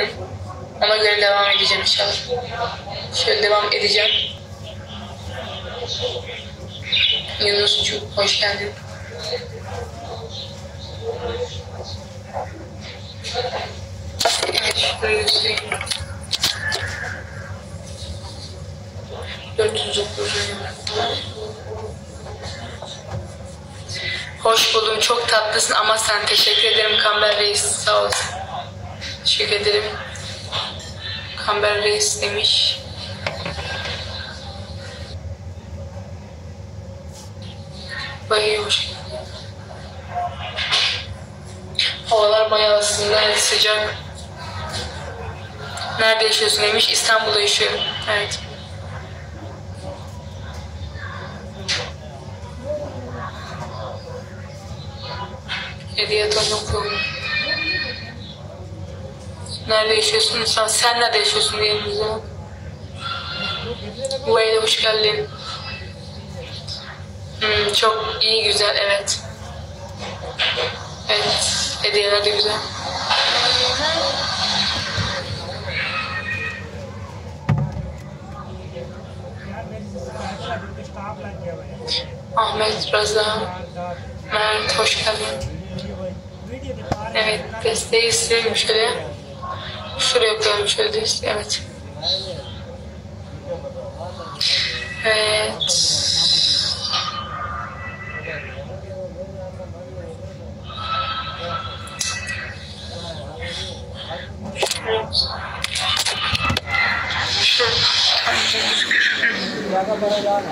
memnun. Ona göre devam edeceğim inşallah. Şöyle devam edeceğim. Yunus'cum hoş geldin. Evet, şurayı göstereyim. 409 Hoş buldum. Çok tatlısın ama sen teşekkür ederim Kamber Reis. Sağ olasın. Teşekkür ederim. Kamber Reis demiş. Bayağı hoş. Havalar bayağı aslında evet, sıcak. Nerede yaşıyorsun demiş. İstanbul'da yaşıyorum. Evet. Hediye Tanıklı. Nerede yaşıyorsun? Sen, sen nerede yaşıyorsun diyelim bize. Wayne hoş geldin. Hmm, çok iyi güzel evet. Evet. Hediyeler de güzel. Ahmet Raza. Mert hoş geldin. Evet, desteği isteyelim şöyle. Koyalım şöyle desteği, evet. Evet. Şu, tamam,